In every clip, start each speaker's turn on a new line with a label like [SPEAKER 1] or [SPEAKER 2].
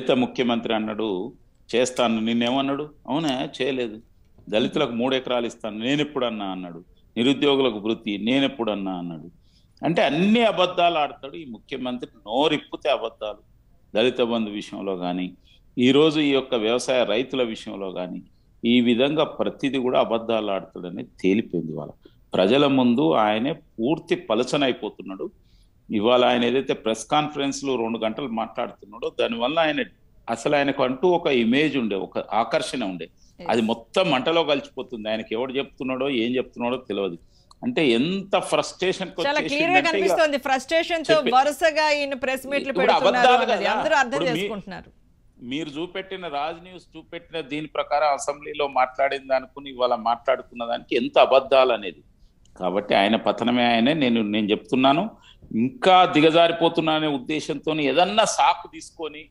[SPEAKER 1] దళిత ముఖ్యమంత్రి అన్నాడు చేస్తాను. నిన్నేమన్నాడు? అవునా? చేయలేదు. దళితులకు మూడు ఎకరాలు ఇస్తాను. నేను ఎప్పుడన్నా అన్నాడు. నిరుద్యోగులకు వృత్తి నేను ఎప్పుడన్నా అన్నాడు. అంటే అన్ని అబద్ధాలు ఆడతాడు ఈ ముఖ్యమంత్రి. నోరిప్పితే అబద్ధాలు. దళిత బంధు విషయంలో కానీ ఈరోజు ఈ యొక్క వ్యవసాయ రైతుల విషయంలో కానీ ఈ విధంగా ప్రతిదీ కూడా అబద్ధాలు ఆడతాడని తేలిపోయింది వాళ్ళ. ప్రజల ముందు ఆయనే పూర్తి పలచనైపోతున్నాడు. ఇవాళ ఆయన ఏదైతే ప్రెస్ కాన్ఫరెన్స్లో రెండు గంటలు మాట్లాడుతున్నాడో దానివల్ల ఆయన అసలు ఆయనకు అంటూ ఒక ఇమేజ్ ఉండే ఒక ఆకర్షణ ఉండే. అది మొత్తం మంటలో కలిసిపోతుంది. ఆయనకి ఎవడు చెప్తున్నాడో ఏం చెప్తున్నాడో తెలియదు అంటే ఎంత ఫ్రస్ట్రేషన్
[SPEAKER 2] చాలా క్లియర్గా కనిపిస్తోంది.
[SPEAKER 1] ఫ్రస్ట్రేషన్తో
[SPEAKER 2] వరుసగా ఈయన ప్రెస్ మీట్లు పెడుతున్నారు. అందరూ అర్థం చేసుకుంటున్నారు.
[SPEAKER 1] మీరు చూపెట్టిన రాజ్ న్యూస్ చూపెట్టిన దీని ప్రకారం అసెంబ్లీలో మాట్లాడింది అనుకుని ఇవాళ మాట్లాడుకున్న దానికి ఎంత అబద్ధాలు అనేది. కాబట్టి ఆయన పతనమే ఆయనే. నేను నేను చెప్తున్నాను. ఇంకా దిగజారిపోతున్నా అనే ఉద్దేశంతో ఏదన్నా సాకు తీసుకొని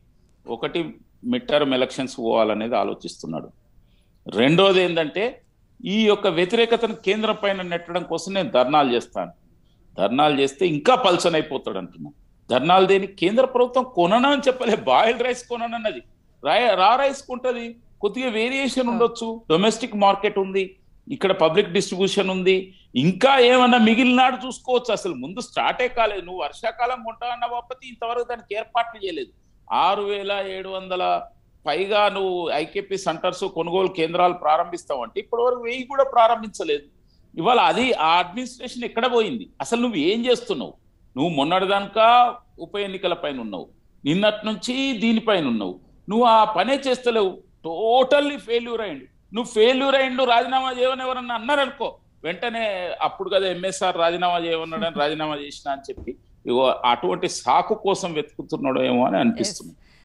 [SPEAKER 1] ఒకటి మిడ్ టర్మ్ ఎలక్షన్స్ పోవాలనేది ఆలోచిస్తున్నాడు. రెండోది ఏంటంటే ఈ యొక్క వ్యతిరేకతను కేంద్రం పైన నెట్టడం కోసం నేను ధర్నాలు చేస్తాను. ధర్నాలు చేస్తే ఇంకా పల్సన్ అయిపోతాడు అంటున్నా. ధర్నాలు దేని? కేంద్ర ప్రభుత్వం కొనను అని చెప్పలే బాయిల్డ్ రైస్ కొననన్నది. రాయ రా రైస్ కొంటది. కొద్దిగా వేరియేషన్ ఉండొచ్చు. డొమెస్టిక్ మార్కెట్ ఉంది. ఇక్కడ పబ్లిక్ డిస్ట్రిబ్యూషన్ ఉంది. ఇంకా ఏమన్నా మిగిలినాడు చూసుకోవచ్చు. అసలు ముందు స్టార్టే కాలేదు. నువ్వు వర్షాకాలం కొంటా బాపతి ఇంతవరకు దానికి ఏర్పాట్లు చేయలేదు. ఆరు వేల ఏడు వందల పైగా నువ్వు ఐకేపీ సెంటర్స్ కొనుగోలు కేంద్రాలు ప్రారంభిస్తావు అంటే ఇప్పటి వరకు వెయ్యి కూడా ప్రారంభించలేదు. ఇవాళ అది ఆ అడ్మినిస్ట్రేషన్ ఎక్కడ పోయింది? అసలు నువ్వు ఏం చేస్తున్నావు? నువ్వు మొన్నటిదానికా ఉప ఎన్నికల పైన ఉన్నావు నిన్నటి నుంచి దీనిపైన ఉన్నావు నువ్వు ఆ పనే చేస్తలేవు. టోటల్లీ ఫెయిల్యూర్ అయిండు. నువ్వు ఫెయిల్యూర్ అయ్యిండు రాజీనామా చేయవని ఎవరన్నా అన్నారనుకో వెంటనే అప్పుడు కదా ఎంఎస్ఆర్ రాజీనామా చేయమన్నాడని రాజీనామా చేసిన అని చెప్పి ఇగో అటువంటి సాకు కోసం వెతుకుతున్నాడో ఏమో అని అనిపిస్తుంది.